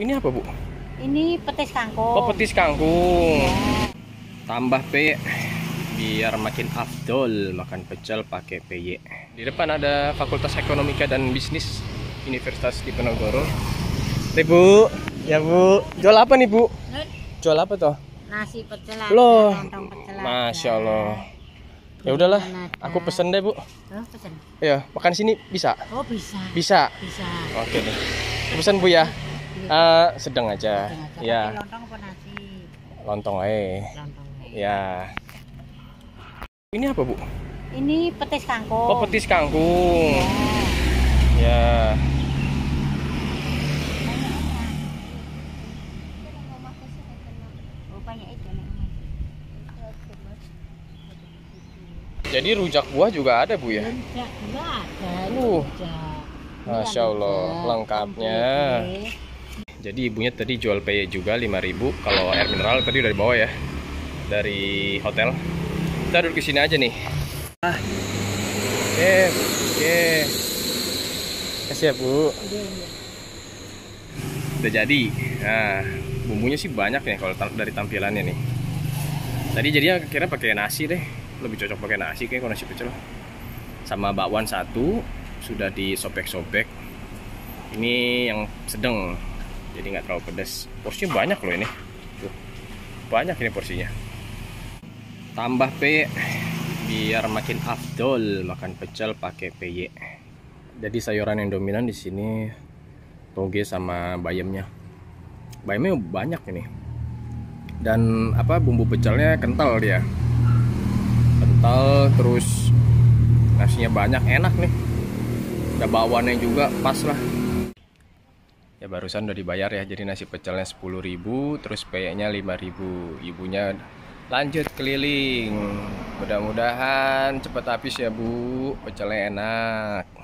Ini apa bu? Ini petis kangkung. Oh petis kangkung. Ya. Tambah P biar makin afdol makan pecel pakai PY. Di depan ada Fakultas Ekonomika dan Bisnis Universitas Diponegoro. Nih bu, ya bu. Jual apa nih bu? Jual apa toh? Nasi pecel Loh, pecel. Masya Allah. Ya udahlah, aku pesen deh bu. Oh, pesen. Ya, makan sini bisa? Oh, bisa. Bisa. Bisa. Oke deh. Pesan bu ya. Eh, sedang aja. Pakai Ya, Lontong apa nasi? lontong aja. Lontong. Ya. Ini apa bu? Ini petis kangkung. Oh petis kangkung. Ya. Ya. Jadi rujak buah juga ada bu ya? Enggak, enggak ada. Uh. Rujak. Masya Allah, rujak, lengkapnya. Jadi ibunya tadi jual peye juga 5000 Kalau air mineral tadi udah dibawa ya Dari hotel. Kita duduk di sini aja nih. Ah. Oke, oke. Kasih ya bu. Udah jadi. Nah, bumbunya sih banyak nih kalau dari tampilannya nih. Tadi jadinya kira pakai nasi deh. Lebih cocok pakai nasi kayak kalau nasi pecel. Sama bakwan satu Sudah disobek-sobek. Ini yang sedang Jadi nggak terlalu pedas Porsinya banyak loh ini. Tuh, Banyak ini porsinya. Tambah P Biar makin afdol. Makan pecel pakai PY Jadi sayuran yang dominan di sini Toge sama bayamnya. Bayamnya banyak ini. Dan apa bumbu pecelnya kental dia. Kental terus Nasinya banyak. Enak nih. Ada bawannya juga pas lah Ya barusan udah dibayar ya Jadi nasi pecelnya 10.000 Terus payanya 5.000 Ibunya lanjut keliling. Mudah-mudahan cepet habis ya bu. Pecelnya enak